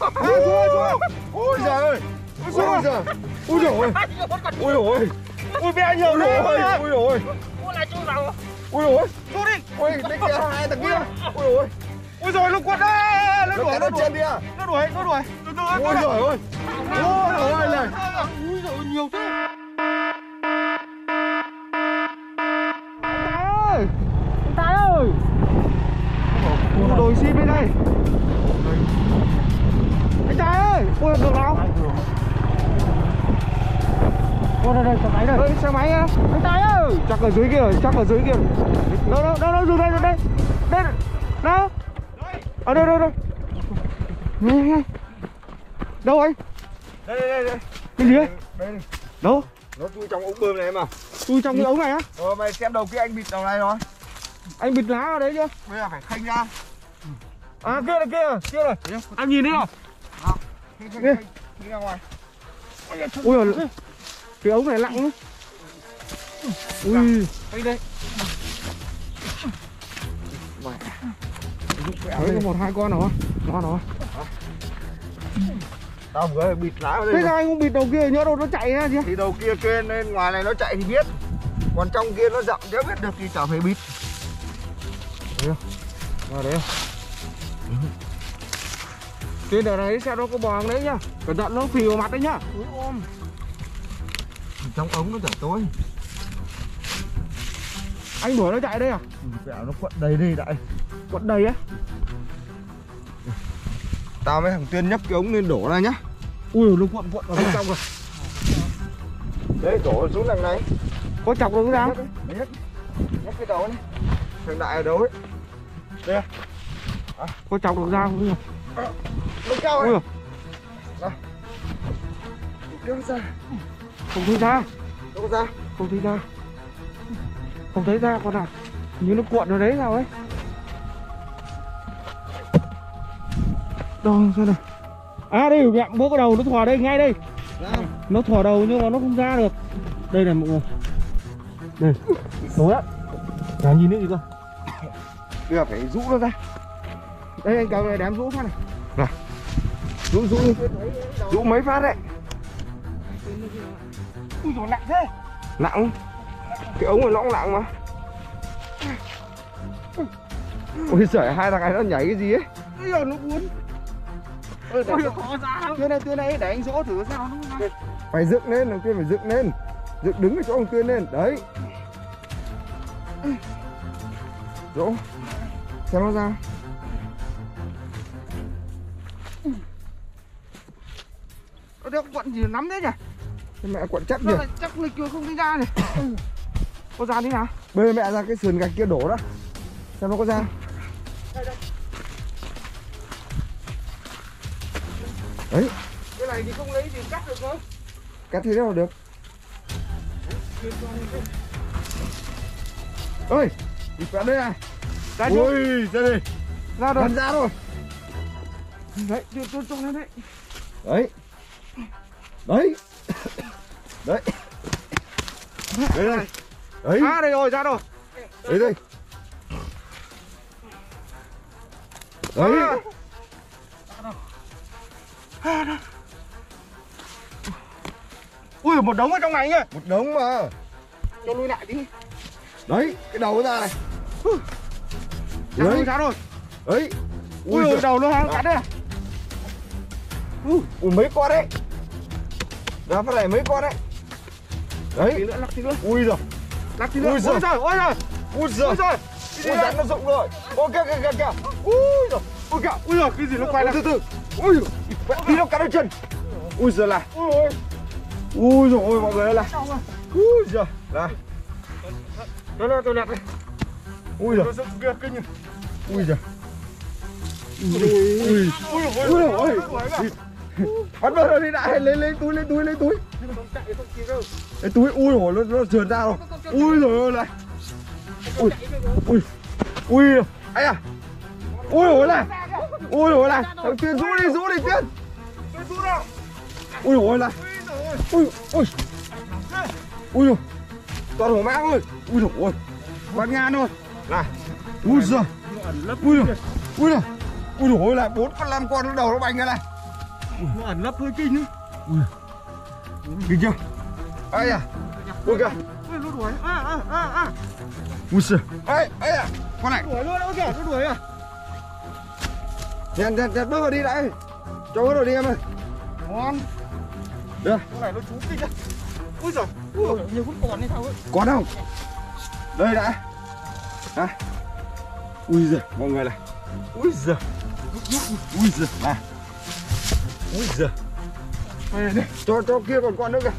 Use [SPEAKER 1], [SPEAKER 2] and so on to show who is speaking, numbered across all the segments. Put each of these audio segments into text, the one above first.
[SPEAKER 1] ôi giời ơi ôi giời ôi giời ôi ôi ôi
[SPEAKER 2] ui bé nhiều
[SPEAKER 1] ôi
[SPEAKER 2] đấy
[SPEAKER 1] ôi ôi ôi
[SPEAKER 2] ui là chú nào
[SPEAKER 1] ôi ơi
[SPEAKER 2] chú đi
[SPEAKER 1] ôi bên kia hai thằng kia ôi ôi
[SPEAKER 2] giời nó quật đấy nó đuổi nó
[SPEAKER 1] ở
[SPEAKER 2] đuổi
[SPEAKER 1] trên
[SPEAKER 2] nó đuổi nó đuổi từ từ
[SPEAKER 1] ôi giời ơi ôi giời ơi này
[SPEAKER 2] ui giời nhiều thế
[SPEAKER 1] ơi Tài ơi Bộ đồ xin bên đây Ôi được nào Ôi đây đây xe máy đây. Ơi xe máy á. Anh Tài ơi Chắc ở dưới kia rồi Chắc ở dưới kia. Rồi Đâu đâu đâu đâu dừng đây dừng đây. Đây Đâu? Ở đâu đâu đâu Nghe nghe Đâu anh?
[SPEAKER 2] Đây đây đây
[SPEAKER 1] Cái gì ấy?
[SPEAKER 2] Đây đây.
[SPEAKER 1] Đâu?
[SPEAKER 2] Nó chui trong ống bơm này mà
[SPEAKER 1] Tôi trong cái ống này á.
[SPEAKER 2] Ờ mày xem đầu kia anh bịt đầu này rồi.
[SPEAKER 1] Anh bịt lá ở đấy chưa?
[SPEAKER 2] Bây giờ phải khênh ra.
[SPEAKER 1] À kia này kia rồi Kia rồi Anh nhìn thấy không Kia.
[SPEAKER 2] khênh đi ra ngoài
[SPEAKER 1] giời, cái ống này nặng lắm. Ui,
[SPEAKER 2] khênh đây
[SPEAKER 1] đấy có một hai con nào Ngon nào
[SPEAKER 2] tao vừa bịt lá vào
[SPEAKER 1] Thế
[SPEAKER 2] đây
[SPEAKER 1] sao anh không bịt đầu kia nhớ đâu nó chạy ra chứ?
[SPEAKER 2] thì đầu kia trên lên ngoài này nó chạy thì biết. Còn trong kia nó rộng nếu biết được thì chả phải bịt.
[SPEAKER 1] Vào đấy Trên đời này xe nó có bò đấy nhá. Cẩn thận nó phì vào mặt đấy nhá.
[SPEAKER 2] Trong ống nó chả tối.
[SPEAKER 1] Anh đuổi nó chạy đây à?
[SPEAKER 2] Vẹo nó quận đầy đi đại.
[SPEAKER 1] Quận đầy á?
[SPEAKER 2] Tao với thằng Tuyên nhấc cái ống lên đổ ra nhá.
[SPEAKER 1] Ui nó cuộn cuộn vào bên trong rồi.
[SPEAKER 2] Đấy đổ xuống đằng này.
[SPEAKER 1] Có chọc được ra
[SPEAKER 2] Nhấc đấy, nhấc cái đầu này Thằng Đại ở đâu ấy?
[SPEAKER 1] Có chọc được ra không? nhỉ?
[SPEAKER 2] Nó cao
[SPEAKER 1] Ui.
[SPEAKER 2] Ấy Kéo ra.
[SPEAKER 1] Không thấy ra
[SPEAKER 2] Đâu ra.
[SPEAKER 1] Không thấy ra Không thấy ra con nào Như nó cuộn vào đấy sao ấy. Đâu xem nào. À đây mẹ bố cái đầu nó thò đây ngay đây.
[SPEAKER 2] Ra
[SPEAKER 1] Nó thò đầu nhưng mà nó không ra được. Đây này mọi người. Đây. Tối á. Chả nhìn thấy gì cơ?
[SPEAKER 2] Bây giờ phải rũ nó ra.
[SPEAKER 1] Đây anh cầm này để em rũ phát này
[SPEAKER 2] Rũ rũ Rũ mấy phát đấy?
[SPEAKER 1] Ui dồi nặng thế.
[SPEAKER 2] Nặng. Cái ống này nó cũng nặng mà. Ôi giời hai thằng này nó nhảy cái gì ấy?
[SPEAKER 1] Bây giờ nó cuốn Ôi khó ra lắm Tuyên này tuyên này để anh dỗ thử sao nó không
[SPEAKER 2] Phải dựng lên thằng Tuyên phải dựng lên. Dựng đứng ở chỗ thằng Tuyên lên Đấy. Dỗ Xem nó ra
[SPEAKER 1] Có quận gì lắm thế nhỉ?
[SPEAKER 2] Thế mẹ quặn chắc nhỉ?
[SPEAKER 1] chắc lịch chưa không thấy ra này Có ra thế nào
[SPEAKER 2] Bê mẹ ra cái sườn gạch kia đổ đó. Xem nó có ra. Đấy.
[SPEAKER 1] Cái này thì không lấy thì cắt được không
[SPEAKER 2] Cắt thế nào được? Ơi Đi quẹt đây này.
[SPEAKER 1] Ra
[SPEAKER 2] Ui ra đây.
[SPEAKER 1] Ra rồi.
[SPEAKER 2] Gần ra rồi.
[SPEAKER 1] Đấy đưa tôi trông lên đấy.
[SPEAKER 2] Đấy Đấy. Đấy. Đấy đây Đấy.
[SPEAKER 1] À đây rồi ra rồi.
[SPEAKER 2] Đấy đây. Đấy.
[SPEAKER 1] Ui một đống ở trong này nhá
[SPEAKER 2] Một đống mà.
[SPEAKER 1] Cho lui lại đi.
[SPEAKER 2] Đấy cái đầu nó ra này.
[SPEAKER 1] Ra rồi
[SPEAKER 2] Đấy
[SPEAKER 1] ra rồi.
[SPEAKER 2] Đấy.
[SPEAKER 1] Ui
[SPEAKER 2] giời.
[SPEAKER 1] đầu nó cắn đây. À
[SPEAKER 2] Ui mấy con đấy Đó phát này mấy con đấy.
[SPEAKER 1] Tí
[SPEAKER 2] Đấy
[SPEAKER 1] nữa lắc tí nữa.
[SPEAKER 2] Ui giời.
[SPEAKER 1] Lắc tí nữa.
[SPEAKER 2] Ui giời.
[SPEAKER 1] Ôi giời ôi giời.
[SPEAKER 2] Ui giời.
[SPEAKER 1] Giời.
[SPEAKER 2] Ui rắn nó rụng rồi. Kìa kìa kìa kìa. Ui giời.
[SPEAKER 1] Ôi kìa Ui giời cái gì nó quay lại?
[SPEAKER 2] từ từ Ui giời. Tí nó cắn đôi chân. Ui giời này Ui giời ôi mọi người ơi này Ui giời. Này
[SPEAKER 1] Nó nó tôi lẹt đây
[SPEAKER 2] Ui giời.
[SPEAKER 1] Nó dựng kia kinh
[SPEAKER 2] Ui giời. Ui Ui.
[SPEAKER 1] Ui.
[SPEAKER 2] Ui giời ôi Bắt vào rồi, đi lại, lấy lấy túi lấy túi lấy túi.
[SPEAKER 1] Không chạy không đâu
[SPEAKER 2] lấy túi ui rồi, nó nó trườn ra rồi. Ui rồi này. Ui ui ui. Ấy à ui rồi này. Ui rồi này. Thằng tiên rũ đi rũ đi tiên ui rồi này. Ui ui ui rồi. Toàn hổ mã ơi ui rồi, ôi. Bắn ngàn rồi này. Ui giời. Ui rồi. Ui rồi ui rồi, ôi bốn con năm con nó đầu nó bành ra này
[SPEAKER 1] nó ẩn lấp hơi kinh nữa
[SPEAKER 2] Kinh chưa? Ai à? Ui kìa.
[SPEAKER 1] Ui, nó đuổi à à à à
[SPEAKER 2] Ui giời. Ai, ai à? Con này.
[SPEAKER 1] đuổi luôn ôi kìa nó đuổi à
[SPEAKER 2] Đèn, đèn, đèn bước vào đi đã. Cho bước vào đi em ơi.
[SPEAKER 1] ngon
[SPEAKER 2] Được.
[SPEAKER 1] con này nó trúng kinh á ui giời ui nhiều phút còn hay sao ấy
[SPEAKER 2] Còn không? Đây đã. À. Ui giời, mọi người này. Ui giời. Ui giời. À. Ui giời. Cho cho kia còn con nữa kìa.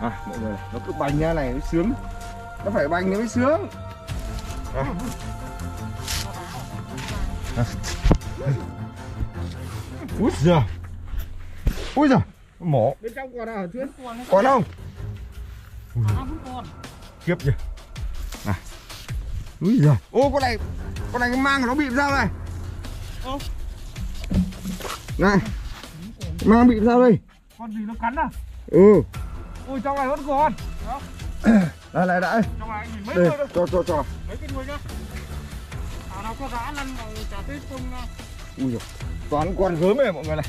[SPEAKER 2] À, mọi người nó cứ bành ra này mới sướng. Nó phải bành nó mới sướng. À. À. Ui giời. Ui giời. Mổ.
[SPEAKER 1] bên trong còn à chuyến còn
[SPEAKER 2] không? Kiếp chưa? Này. Úi giời. Ô con này con này mang nó bị sao này?
[SPEAKER 1] Ô.
[SPEAKER 2] Này. Mang bị sao đây?
[SPEAKER 1] con gì nó cắn à
[SPEAKER 2] Ừ.
[SPEAKER 1] ui trong này vẫn còn
[SPEAKER 2] Đây này đã.
[SPEAKER 1] trong này nhìn mấy
[SPEAKER 2] Đây,
[SPEAKER 1] đâu
[SPEAKER 2] cho cho cho.
[SPEAKER 1] mấy cái người nhá thảo nào có giá lăn vào trả tết không à.
[SPEAKER 2] Ui giời. Toàn con gớm này mọi người này.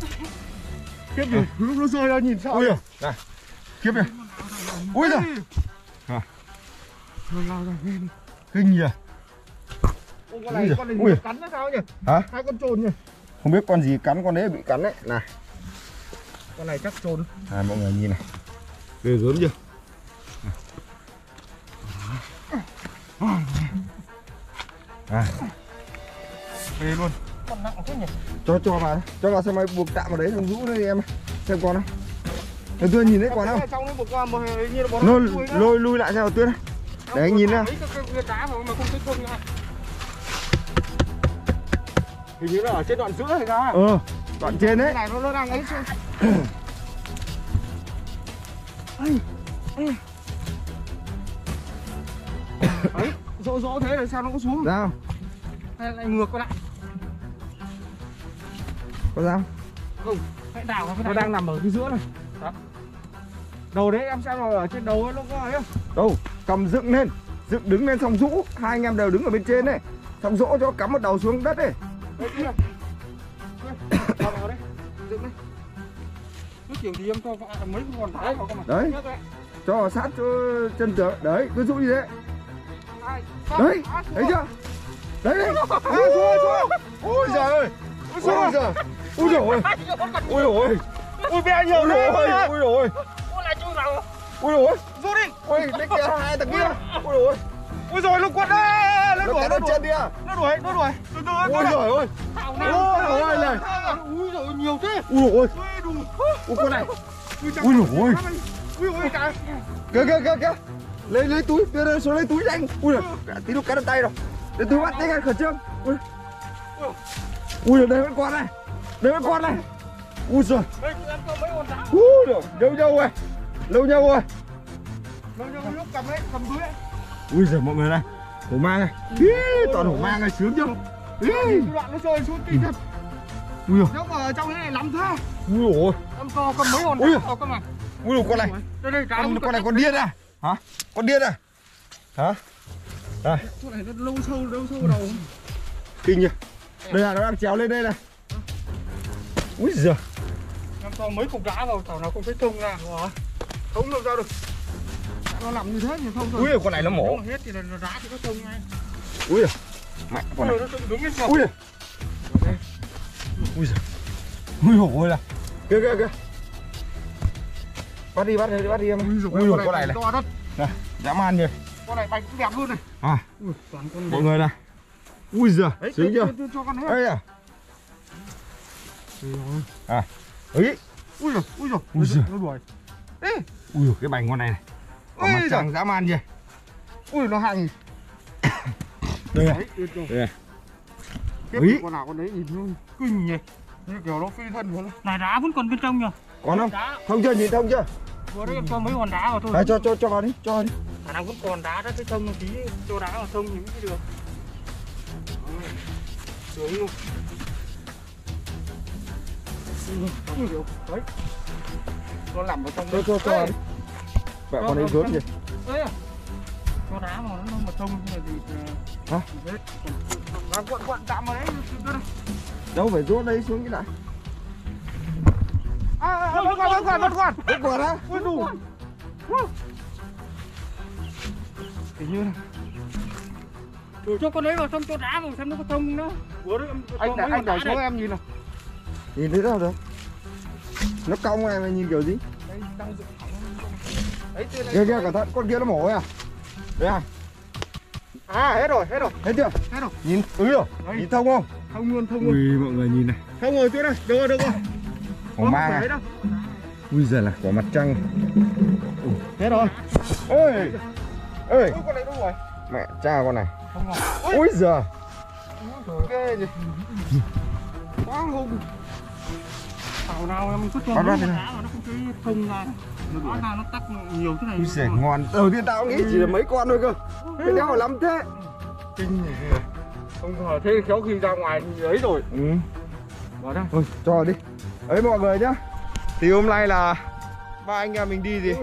[SPEAKER 1] kiếp gì lúc nó rơi ra nhìn sao
[SPEAKER 2] Ui giời. Này. Kiếp này. Ui giời. À.
[SPEAKER 1] Rồi lao ra nghe đi.
[SPEAKER 2] Kinh nhỉ.
[SPEAKER 1] Ô, con
[SPEAKER 2] Ui
[SPEAKER 1] này
[SPEAKER 2] giời.
[SPEAKER 1] con này
[SPEAKER 2] Ui.
[SPEAKER 1] cắn nó sao nhỉ
[SPEAKER 2] Hả?
[SPEAKER 1] hai con trồn nhỉ
[SPEAKER 2] Không biết con gì cắn con đấy bị cắn đấy. Này.
[SPEAKER 1] con này chắc trồn
[SPEAKER 2] Này mọi người nhìn này. Ghê gớm chưa? À,
[SPEAKER 1] về luôn. Con nặng thế nhỉ?
[SPEAKER 2] Cho cho vào cho vào xem mày buộc tạm vào đấy thằng rũ đây em. Xem con không Để tôi nhìn thấy con không
[SPEAKER 1] đấy
[SPEAKER 2] lôi lôi lui lại ra tuyết để anh nhìn ra
[SPEAKER 1] cái cái cái đá mà mà không thấy không nha hình như là ở trên đoạn giữa hay sao
[SPEAKER 2] ờ đoạn trên
[SPEAKER 1] cái
[SPEAKER 2] đấy
[SPEAKER 1] này nó nó đang ấy chứ ấy rỗ rỗ thế là sao nó có xuống?
[SPEAKER 2] Sao?
[SPEAKER 1] Hay lại ngược lại?
[SPEAKER 2] Có sao?
[SPEAKER 1] Không hãy đảo nó đang nằm ở cái giữa này. Đó. Đầu đấy em xem rồi ở trên đầu ấy nó có ấy không?
[SPEAKER 2] Đâu cầm dựng lên. Dựng đứng lên xong rũ. Hai anh em đều đứng ở bên trên đấy xong dỗ cho cắm một đầu xuống đất đấy.
[SPEAKER 1] Đấy kia Đây, vào vào đây dựng đây cứ kiểu gì em cho vào mấy con đá vào cơ mà
[SPEAKER 2] Đấy.
[SPEAKER 1] Nhấc lại.
[SPEAKER 2] cho sát cho chân tường đấy cứ rũ như thế.
[SPEAKER 1] Hai, ba,
[SPEAKER 2] đấy
[SPEAKER 1] ba,
[SPEAKER 2] thấy chưa? Đấy đấy. À, xuống xuống ôi giời ơi. Ôi giời ôi giời ơi. Ôi giời ơi.
[SPEAKER 1] Ui bé nhiều
[SPEAKER 2] ôi giời
[SPEAKER 1] thế
[SPEAKER 2] ơi.
[SPEAKER 1] mà.
[SPEAKER 2] ôi giời ơi.
[SPEAKER 1] Ui lại chui vào.
[SPEAKER 2] Ôi giời ơi.
[SPEAKER 1] Rút đi.
[SPEAKER 2] Ôi đấy kia hai thằng kia. Ôi giời ơi.
[SPEAKER 1] Ui rồi nó quật đấy nó
[SPEAKER 2] nó
[SPEAKER 1] đuổi
[SPEAKER 2] cắn
[SPEAKER 1] nó
[SPEAKER 2] ở
[SPEAKER 1] đuổi
[SPEAKER 2] chân đi à
[SPEAKER 1] nó đuổi nó đuổi. từ từ
[SPEAKER 2] ôi giời ơi. Ôi giời ơi này.
[SPEAKER 1] ui rồi nhiều thế.
[SPEAKER 2] Ui giời ơi.
[SPEAKER 1] Ui
[SPEAKER 2] ôi con này.
[SPEAKER 1] Ui
[SPEAKER 2] dồi ôi.
[SPEAKER 1] ui ui cả
[SPEAKER 2] kìa kìa kìa kìa. Lấy lấy túi đưa đưa xuống lấy túi nhanh ui giời tí lúc cắn ở tay rồi. Lấy túi bắt nhanh khẩn trương. Ui. Ui giời, đây vẫn con này. Đây vẫn con này. Ui
[SPEAKER 1] đá
[SPEAKER 2] ui giời lâu nhau rồi. Lâu nhau rồi.
[SPEAKER 1] Nó như lúc cầm đấy cầm túi ấy.
[SPEAKER 2] Ui giời mọi người này hổ mang này. Ý, toàn hổ mang này sướng chưa?
[SPEAKER 1] Đoạn nó rơi xuống kinh thật.
[SPEAKER 2] Ui
[SPEAKER 1] mà ở trong này lắm thế.
[SPEAKER 2] Ui giời
[SPEAKER 1] em có cầm mấy con
[SPEAKER 2] Ui.
[SPEAKER 1] đá vào cơ mà.
[SPEAKER 2] Ui giời, con này.
[SPEAKER 1] Đây đây
[SPEAKER 2] con con này con điên à? Hả? Con điên à? Hả? Đây.
[SPEAKER 1] Chỗ này nó lâu sâu lâu sâu đầu.
[SPEAKER 2] Kinh nhỉ? Đây là nó đang trèo lên đây này. Ui giời.
[SPEAKER 1] Em cho mấy cục đá vào thảo nào không thấy thông ra. Không làm sao được nó nằm như thế thì thông rồi
[SPEAKER 2] ui giời, con này nó mổ.
[SPEAKER 1] Hết thì nó đá thì nó thông ngay.
[SPEAKER 2] Ui giời mạnh con này.
[SPEAKER 1] Ui,
[SPEAKER 2] ui giời ui. Giời. Ui giời ôi là. Kìa kìa kìa. Bắt đi bắt đi bắt đi em ui giời con này này
[SPEAKER 1] to đất
[SPEAKER 2] này dã man nhỉ.
[SPEAKER 1] Con này bạch cũng đẹp luôn này.
[SPEAKER 2] À.
[SPEAKER 1] Ui toàn con
[SPEAKER 2] mọi người này ui giời sướng chưa?
[SPEAKER 1] chưa chưa cho con hết.
[SPEAKER 2] Đây à. À ấy.
[SPEAKER 1] Ui rồi ui rồi
[SPEAKER 2] Ui giời.
[SPEAKER 1] nó đuổi. Ê,
[SPEAKER 2] ui giời, cái bành con này này Có
[SPEAKER 1] Ui
[SPEAKER 2] mặt trăng dã man gì
[SPEAKER 1] ui nó hành
[SPEAKER 2] đây này.
[SPEAKER 1] Đấy
[SPEAKER 2] đây này.
[SPEAKER 1] Tiếp con nào con đấy nhìn luôn kinh nhỉ. Như kiểu nó phi thân luôn này đá vẫn còn bên trong nhỉ
[SPEAKER 2] còn không?
[SPEAKER 1] Đá.
[SPEAKER 2] Không chưa nhìn thông chưa?
[SPEAKER 1] Vừa đấy em cho mấy con đá vào thôi.
[SPEAKER 2] Đấy, cho cho cho vào đi cho vào đi.
[SPEAKER 1] Khả năng vẫn còn đá đó cái thông một tí cho đá vào thông thì mới được sướng luôn. Đấy. Nó nằm ở trong
[SPEAKER 2] cho cho cho vợ con ấy gớm gì
[SPEAKER 1] cho đá mà nó mà thông như là gì
[SPEAKER 2] Hả?
[SPEAKER 1] Đấy. Đang quặn quặn chạm vào đấy, đây.
[SPEAKER 2] đâu phải rút đây xuống cái này
[SPEAKER 1] À, à, vẫn còn, vẫn còn, vẫn còn.
[SPEAKER 2] vẫn còn á
[SPEAKER 1] Ui đủ. Hình như là
[SPEAKER 3] Rồi cho con đấy vào trong cho đá vào xem nó có thông nó. Đấy
[SPEAKER 1] anh để anh để xuống em nhìn nào.
[SPEAKER 2] nhìn thấy đâu được nó cong này mày nhìn kiểu gì
[SPEAKER 1] Đấy tên
[SPEAKER 2] kia kia cẩn thận con kia nó mổ à? Đấy à?
[SPEAKER 1] À hết rồi, hết rồi.
[SPEAKER 2] thấy chưa?
[SPEAKER 1] Hết rồi.
[SPEAKER 2] nhìn ừ rồi
[SPEAKER 1] Đấy.
[SPEAKER 2] nhìn thông không?
[SPEAKER 1] Không luôn, không luôn.
[SPEAKER 2] ui mọi người nhìn này.
[SPEAKER 1] Không rồi chỗ đây. Được rồi, được rồi.
[SPEAKER 2] hổ
[SPEAKER 1] Không
[SPEAKER 2] à ui giời là quả mặt trăng.
[SPEAKER 1] Hết rồi.
[SPEAKER 2] ơi ơi
[SPEAKER 1] Ui, con này đâu rồi?
[SPEAKER 2] mẹ cha con này. Ui giời.
[SPEAKER 1] Ghê nhỉ quá hùng
[SPEAKER 3] Tàu nào em cứ cho nó đá mà nó không thấy thông ra. Nó nào nó tắc nhiều thế này.
[SPEAKER 2] ui giời ngon. Đầu tiên tao nghĩ chỉ là mấy con thôi cơ. Cái đéo lắm thế.
[SPEAKER 1] Kinh nhỉ. Không ngờ thế khéo khi ra ngoài thì ấy rồi.
[SPEAKER 2] Ừ.
[SPEAKER 1] Vào đây
[SPEAKER 2] thôi cho đi. Ấy mọi người nhá. Thì hôm nay là ba anh em mình đi gì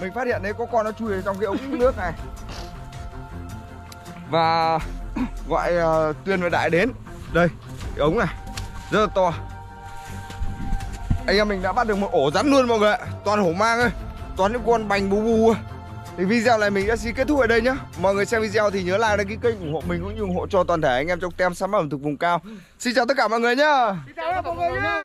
[SPEAKER 2] mình phát hiện đấy có con nó chui ở trong cái ống nước này. Và gọi uh, tuyên và đại đến. Đây cái ống này. Rất là to anh em mình đã bắt được một ổ rắn luôn mọi người ạ. Toàn hổ mang ơi toàn những con bành bù bù thì video này mình đã xin kết thúc ở đây nhá. Mọi người xem video thì nhớ like đăng ký kênh ủng hộ mình cũng như ủng hộ cho toàn thể anh em trong tem sản phẩm thực vùng cao. Xin chào tất cả mọi người nhá.
[SPEAKER 1] Chào mọi người nhé